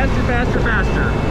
faster, faster, faster.